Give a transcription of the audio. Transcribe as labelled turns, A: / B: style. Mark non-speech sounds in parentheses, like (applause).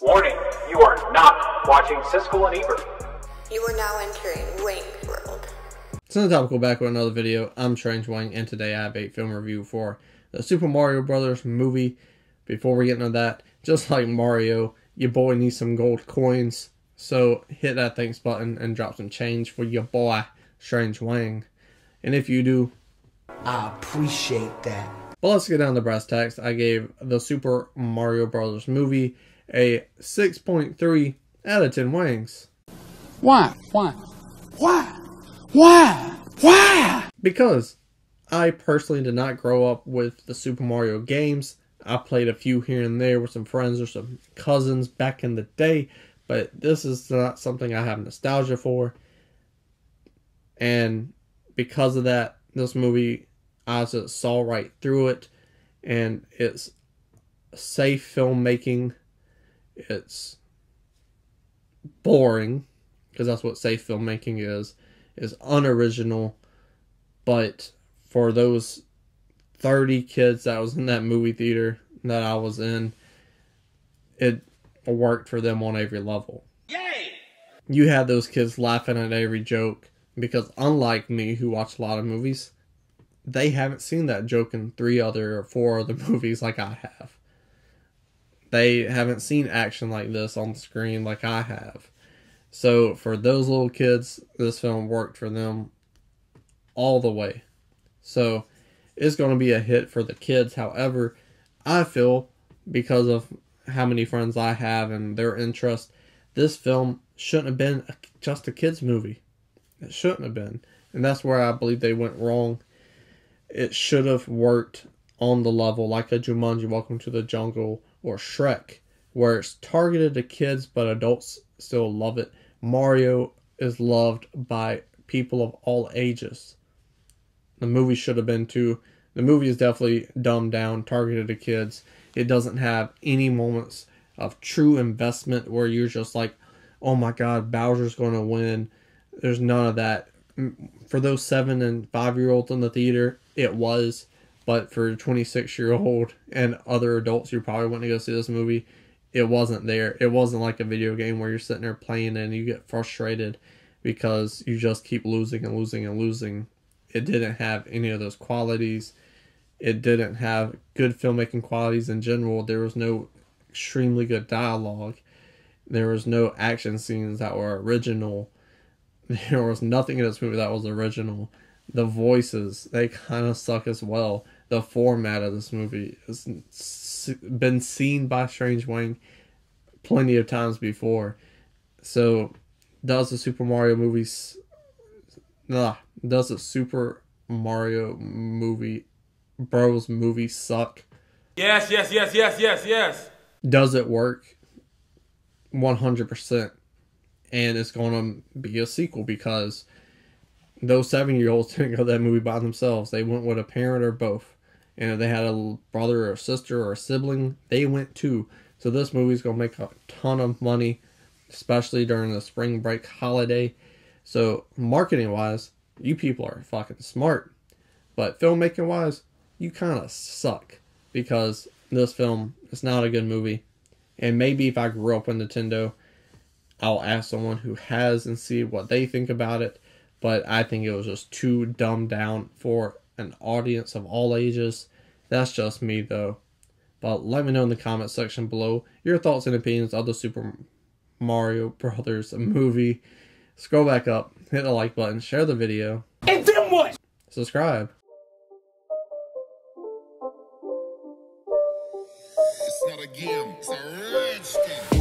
A: Warning, you are not watching Siskel and Ebert.
B: You are now entering Wang World.
C: CineTopical back with another video, I'm Strange Wang, and today I have a film review for the Super Mario Brothers movie. Before we get into that, just like Mario, your boy needs some gold coins, so hit that thanks button and drop some change for your boy, Strange Wang. And if you do,
D: I appreciate that.
C: but let's get down to brass tacks. I gave the Super Mario Brothers movie a 6.3 out of 10 wangs.
E: Why? Why? Why? Why? Why?
C: because I personally did not grow up with the Super Mario games. I played a few here and there with some friends or some cousins back in the day, but this is not something I have nostalgia for. And because of that, this movie, I just saw right through it, and it's safe filmmaking. It's boring, because that's what safe filmmaking is, is unoriginal but for those 30 kids that was in that movie theater that I was in, it worked for them on every level. Yay! You had those kids laughing at every joke because, unlike me, who watch a lot of movies, they haven't seen that joke in three other or four other (laughs) movies like I have. They haven't seen action like this on the screen like I have. So, for those little kids, this film worked for them all the way. So it's going to be a hit for the kids. However, I feel because of how many friends I have and their interest, this film shouldn't have been just a kids movie. It shouldn't have been. And that's where I believe they went wrong. It should have worked on the level like a Jumanji Welcome to the Jungle or Shrek, where it's targeted to kids but adults still love it. Mario is loved by people of all ages the movie should have been too. The movie is definitely dumbed down, targeted to kids. It doesn't have any moments of true investment where you're just like, oh my god, Bowser's going to win. There's none of that. For those seven and five year olds in the theater, it was. But for a 26 year old and other adults who probably want to go see this movie, it wasn't there. It wasn't like a video game where you're sitting there playing and you get frustrated because you just keep losing and losing and losing it didn't have any of those qualities. It didn't have good filmmaking qualities in general. There was no extremely good dialogue. There was no action scenes that were original. (laughs) There was nothing in this movie that was original. The voices, they kind of suck as well. The format of this movie has been seen by Strange Wang plenty of times before. So, does the Super Mario movies nah, does a Super Mario movie Bros movie suck?
F: Yes, yes, yes, yes, yes, yes.
C: Does it work? 100%. And it's going to be a sequel because those seven year olds (laughs) didn't go to that movie by themselves. They went with a parent or both. And if they had a brother or sister or a sibling, they went too. So this movie's to make a ton of money, especially during the spring break holiday. So, marketing wise, you people are fucking smart. But filmmaking wise, you kind of suck because this film is not a good movie. And maybe if I grew up with Nintendo, I'll ask someone who has and see what they think about it. But I think it was just too dumbed down for an audience of all ages. That's just me though. But let me know in the comment section below your thoughts and opinions of the Super Mario Brothers movie. Scroll back up, hit the like button, share the video.
E: And then what?
C: Subscribe.
G: It's not a game, it's a